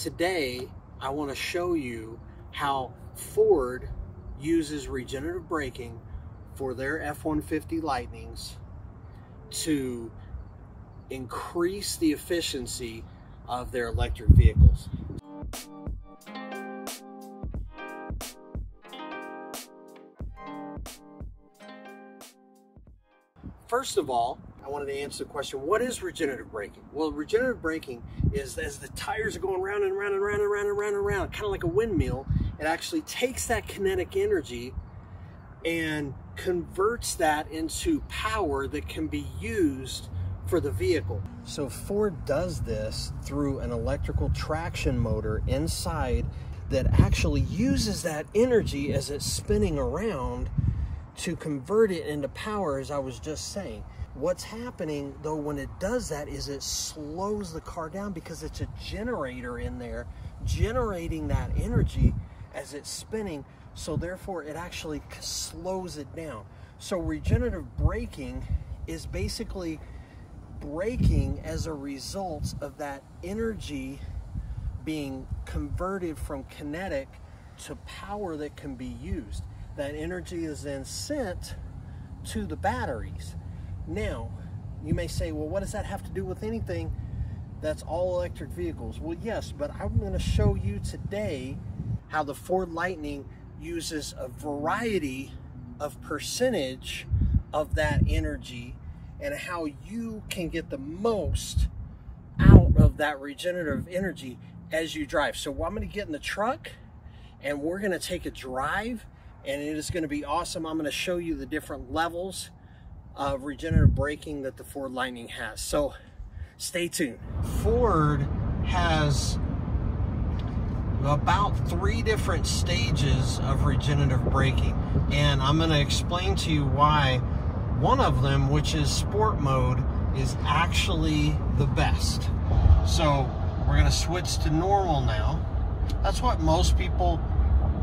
Today, I want to show you how Ford uses regenerative braking for their F-150 Lightnings to increase the efficiency of their electric vehicles. First of all, I wanted to answer the question, what is regenerative braking? Well, regenerative braking is as the tires are going round and round and round and round and round and round, kind of like a windmill, it actually takes that kinetic energy and converts that into power that can be used for the vehicle. So Ford does this through an electrical traction motor inside that actually uses that energy as it's spinning around to convert it into power as I was just saying. What's happening though when it does that is it slows the car down because it's a generator in there generating that energy as it's spinning so therefore it actually slows it down. So regenerative braking is basically braking as a result of that energy being converted from kinetic to power that can be used. That energy is then sent to the batteries. Now, you may say, well, what does that have to do with anything that's all electric vehicles? Well, yes, but I'm going to show you today how the Ford Lightning uses a variety of percentage of that energy and how you can get the most out of that regenerative energy as you drive. So I'm going to get in the truck and we're going to take a drive and it is going to be awesome. I'm going to show you the different levels of regenerative braking that the Ford Lightning has. So stay tuned. Ford has about three different stages of regenerative braking and I'm going to explain to you why one of them which is sport mode is actually the best so we're going to switch to normal now that's what most people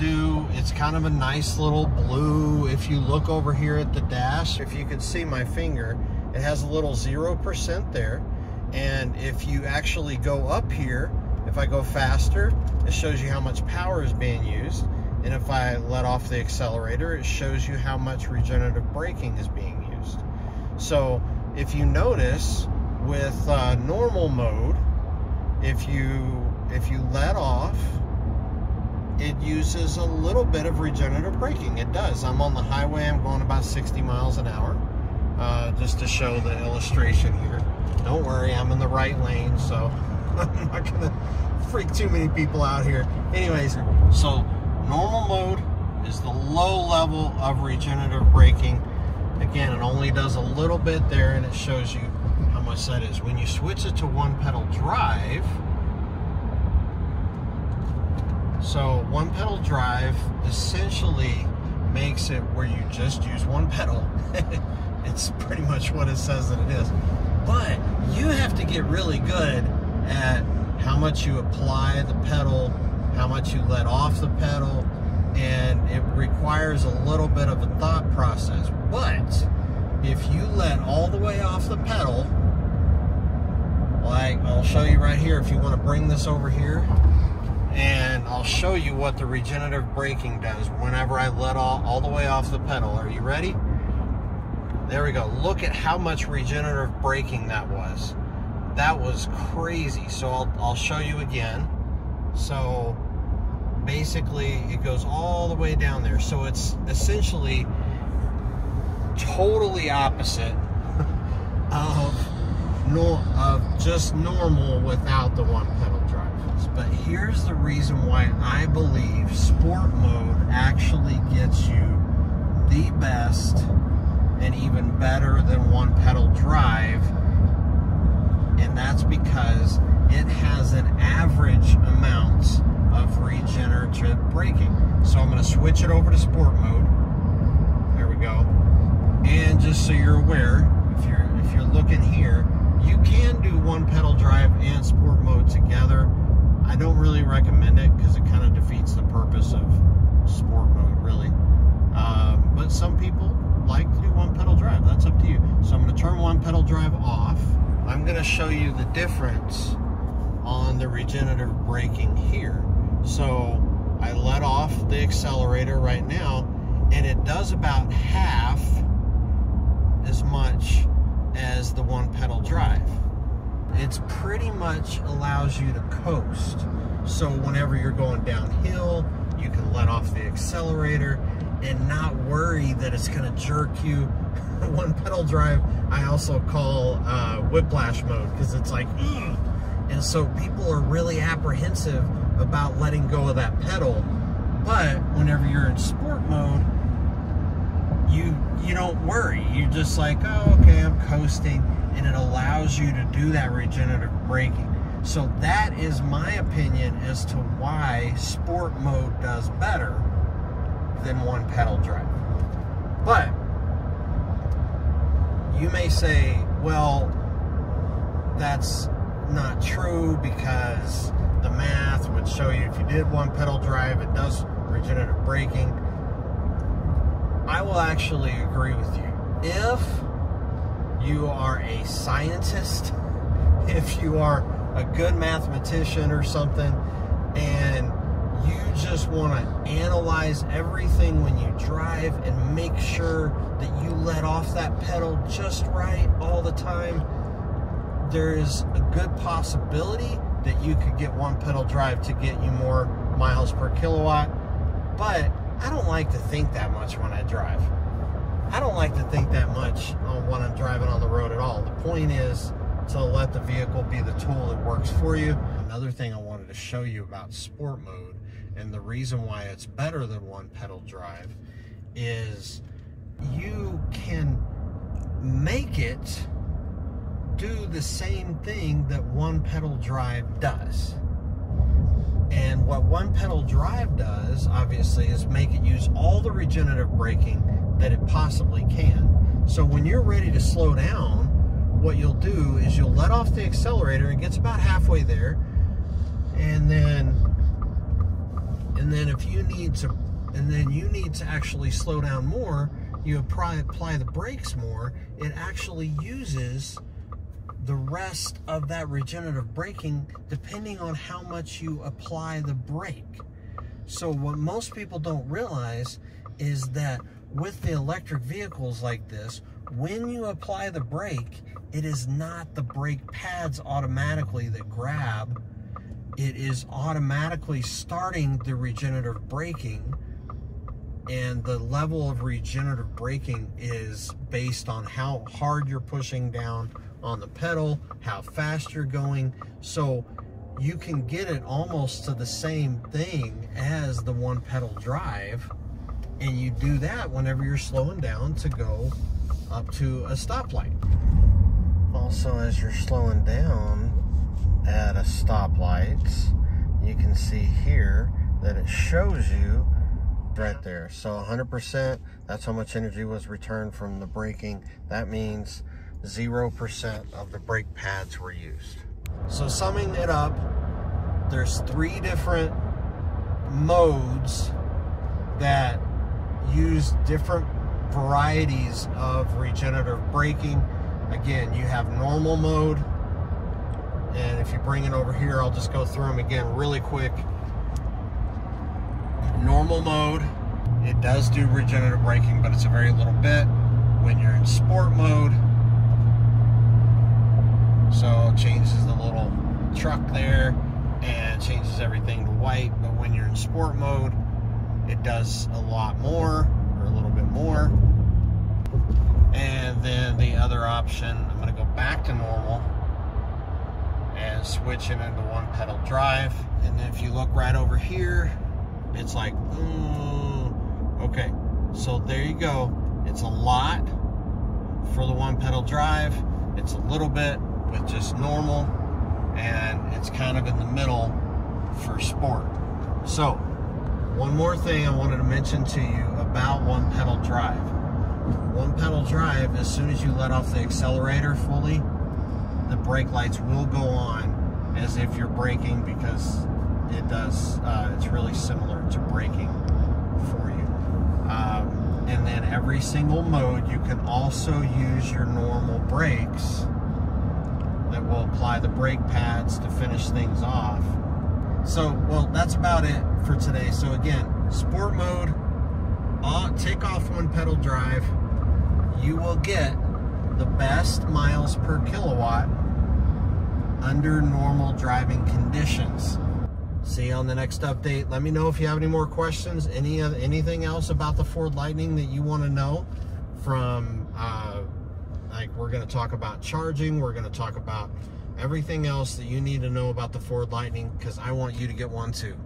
do it's kind of a nice little blue if you look over here at the dash if you can see my finger it has a little zero percent there and if you actually go up here if I go faster, it shows you how much power is being used. And if I let off the accelerator, it shows you how much regenerative braking is being used. So if you notice with uh, normal mode, if you if you let off, it uses a little bit of regenerative braking. It does. I'm on the highway. I'm going about 60 miles an hour. Uh, just to show the illustration here. Don't worry, I'm in the right lane, so I'm not gonna freak too many people out here. Anyways, so normal mode is the low level of regenerative braking. Again, it only does a little bit there and it shows you how much that is. When you switch it to one pedal drive, so one pedal drive essentially makes it where you just use one pedal. it's pretty much what it says that it is. But you have to get really good at how much you apply the pedal, how much you let off the pedal, and it requires a little bit of a thought process. But if you let all the way off the pedal, like I'll show you right here, if you want to bring this over here, and I'll show you what the regenerative braking does whenever I let all, all the way off the pedal. Are you ready? There we go. Look at how much regenerative braking that was that was crazy. So I'll, I'll show you again. So basically it goes all the way down there. So it's essentially totally opposite of of just normal without the one pedal. But here's the reason why I believe sport mode actually gets you the best and even better than one pedal drive and that's because it has an average amount of regenerative braking. So I'm going to switch it over to sport mode. There we go. And just so you're aware, if you're if you're looking here, you can do one pedal drive and sport mode together. I don't really recommend it because it kind of defeats the purpose of sport mode, really. Um, but some people like to do one pedal drive. That's up to you. So I'm going to turn one pedal drive off. I'm going to show you the difference on the regenerative braking here. So I let off the accelerator right now and it does about half as much as the one pedal drive. It's pretty much allows you to coast. So whenever you're going downhill, you can let off the accelerator and not worry that it's going to jerk you. one pedal drive I also call uh, whiplash mode because it's like, mm. and so people are really apprehensive about letting go of that pedal. But whenever you're in sport mode, don't worry. You're just like, oh, okay, I'm coasting, and it allows you to do that regenerative braking. So that is my opinion as to why sport mode does better than one pedal drive. But you may say, well, that's not true because the math would show you if you did one pedal drive, it does regenerative braking. I will actually agree with you. If you are a scientist, if you are a good mathematician or something, and you just want to analyze everything when you drive and make sure that you let off that pedal just right all the time, there's a good possibility that you could get one pedal drive to get you more miles per kilowatt. But I don't like to think that much when I drive. I don't like to think that much on when I'm driving on the road at all. The point is to let the vehicle be the tool that works for you. Another thing I wanted to show you about sport mode and the reason why it's better than one pedal drive is you can make it do the same thing that one pedal drive does. And what one pedal drive does, obviously, is make it use all the regenerative braking that it possibly can. So when you're ready to slow down, what you'll do is you'll let off the accelerator. It gets about halfway there. And then, and then if you need to, and then you need to actually slow down more, you apply, apply the brakes more, it actually uses the rest of that regenerative braking depending on how much you apply the brake. So what most people don't realize is that with the electric vehicles like this, when you apply the brake, it is not the brake pads automatically that grab. It is automatically starting the regenerative braking and the level of regenerative braking is based on how hard you're pushing down on the pedal, how fast you're going. So you can get it almost to the same thing as the one pedal drive. And you do that whenever you're slowing down to go up to a stoplight. Also, as you're slowing down at a stoplight, you can see here that it shows you right there. So 100%, that's how much energy was returned from the braking. That means 0% of the brake pads were used. So summing it up, there's three different modes that use different varieties of regenerative braking. Again, you have normal mode, and if you bring it over here, I'll just go through them again really quick. Normal mode, it does do regenerative braking, but it's a very little bit. When you're in sport mode, so it changes the little truck there and changes everything to white. But when you're in sport mode, it does a lot more or a little bit more. And then the other option, I'm going to go back to normal and switch it into one pedal drive. And if you look right over here, it's like, mm, okay. So there you go. It's a lot for the one pedal drive. It's a little bit with just normal and it's kind of in the middle for sport. So, one more thing I wanted to mention to you about one pedal drive. One pedal drive, as soon as you let off the accelerator fully, the brake lights will go on as if you're braking because it does, uh, it's really similar to braking for you. Um, and then every single mode, you can also use your normal brakes we'll apply the brake pads to finish things off. So, well, that's about it for today. So again, sport mode, all, take off one pedal drive, you will get the best miles per kilowatt under normal driving conditions. See you on the next update. Let me know if you have any more questions, any of anything else about the Ford Lightning that you want to know from, uh, like we're going to talk about charging, we're going to talk about everything else that you need to know about the Ford Lightning because I want you to get one too.